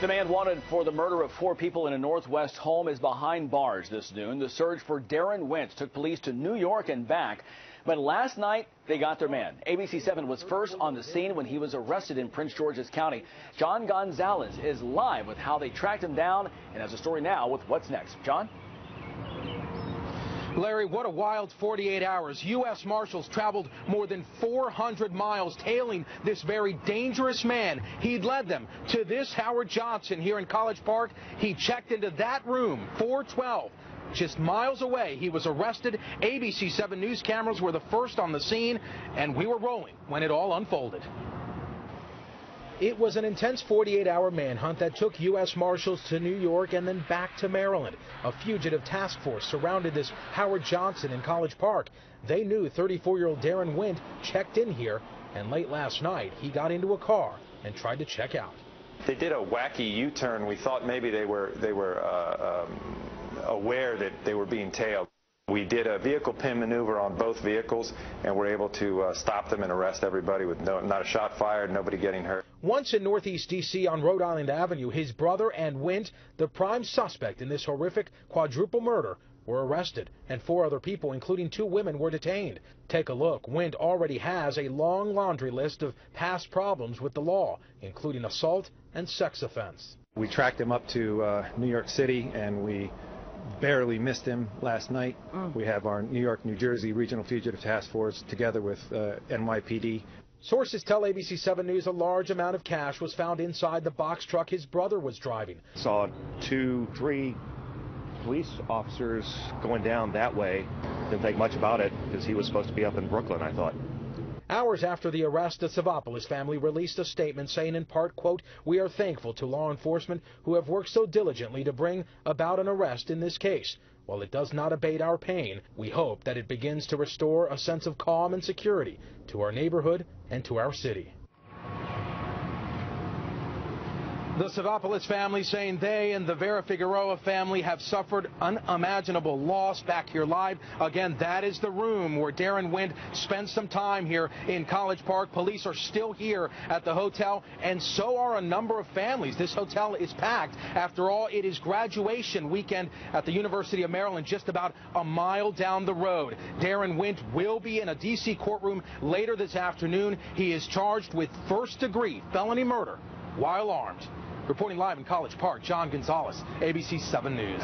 The man wanted for the murder of four people in a Northwest home is behind bars this noon. The search for Daron Wint took police to New York and back. But last night, they got their man. ABC 7 was first on the scene when he was arrested in Prince George's County. John Gonzalez is live with how they tracked him down and has a story now with what's next. John? Larry, what a wild 48 hours. U.S. Marshals traveled more than 400 miles tailing this very dangerous man. He'd led them to this Howard Johnson here in College Park. He checked into that room, 412. Just miles away, he was arrested. ABC 7 News cameras were the first on the scene, and we were rolling when it all unfolded. It was an intense 48-hour manhunt that took U.S. Marshals to New York and then back to Maryland. A fugitive task force surrounded this Howard Johnson in College Park. They knew 34-year-old Daron Wint checked in here, and late last night he got into a car and tried to check out. They did a wacky U-turn. We thought maybe they were they were uh, um, aware that they were being tailed. We did a vehicle pin maneuver on both vehicles and were able to uh, stop them and arrest everybody with no, not a shot fired, nobody getting hurt. Once in Northeast D.C. on Rhode Island Avenue, his brother and Wint, the prime suspect in this horrific quadruple murder, were arrested, and four other people, including two women, were detained. Take a look. Wint already has a long laundry list of past problems with the law, including assault and sex offense. We tracked him up to uh, New York City, and we barely missed him last night. Mm. We have our New York, New Jersey Regional Fugitive Task Force together with uh, NYPD. Sources tell ABC 7 News a large amount of cash was found inside the box truck his brother was driving. Saw two, three police officers going down that way. Didn't think much about it because he was supposed to be up in Brooklyn, I thought. Hours after the arrest, the Savopoulos family released a statement saying in part, quote, We are thankful to law enforcement who have worked so diligently to bring about an arrest in this case. While it does not abate our pain, we hope that it begins to restore a sense of calm and security to our neighborhood and to our city. The Savopoulos family saying they and the Vera Figueroa family have suffered unimaginable loss back here live. Again, that is the room where Daron Wint spent some time here in College Park. Police are still here at the hotel, and so are a number of families. This hotel is packed. After all, it is graduation weekend at the University of Maryland, just about a mile down the road. Daron Wint will be in a D.C. courtroom later this afternoon. He is charged with first degree felony murder while armed. Reporting live in College Park, John Gonzalez, ABC 7 News.